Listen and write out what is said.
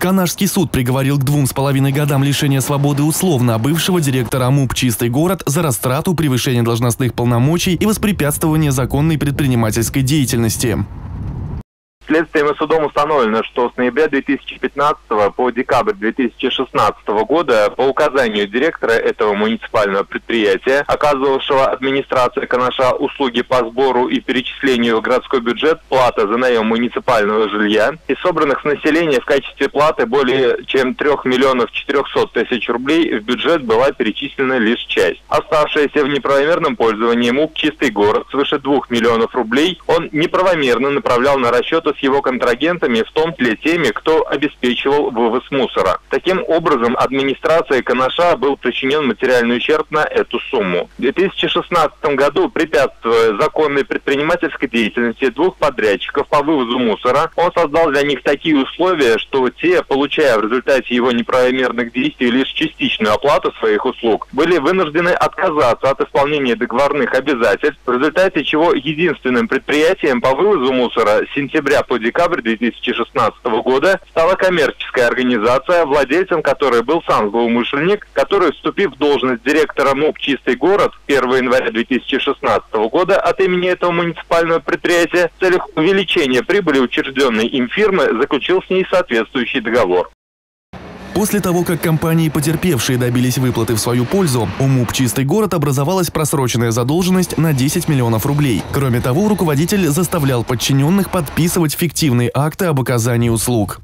Канашский суд приговорил к двум с половиной годам лишения свободы условно бывшего директора МУП «Чистый город» за растрату, превышение должностных полномочий и воспрепятствование законной предпринимательской деятельности. Следствием и судом установлено, что с ноября 2015 по декабрь 2016 года по указанию директора этого муниципального предприятия, оказывавшего администрация Канаша услуги по сбору и перечислению в городской бюджет плата за наем муниципального жилья, и собранных с населения в качестве платы более чем 3 миллионов 400 тысяч рублей в бюджет была перечислена лишь часть. Оставшаяся в неправомерном пользовании МУП «Чистый город» свыше 2 миллионов рублей он неправомерно направлял на расчеты его контрагентами, в том числе теми, кто обеспечивал вывоз мусора. Таким образом, администрация Канаша был причинен материальный ущерб на эту сумму. В 2016 году, препятствуя законной предпринимательской деятельности двух подрядчиков по вывозу мусора, он создал для них такие условия, что те, получая в результате его неправомерных действий лишь частичную оплату своих услуг, были вынуждены отказаться от исполнения договорных обязательств, в результате чего единственным предприятием по вывозу мусора с сентября декабрь 2016 года стала коммерческая организация, владельцем которой был сам злоумышленник, который, вступив в должность директора МУП «Чистый город» 1 января 2016 года от имени этого муниципального предприятия в целях увеличения прибыли учрежденной им фирмы заключил с ней соответствующий договор. После того, как компании, потерпевшие, добились выплаты в свою пользу, у МУП «Чистый город» образовалась просроченная задолженность на 10 миллионов рублей. Кроме того, руководитель заставлял подчиненных подписывать фиктивные акты об оказании услуг.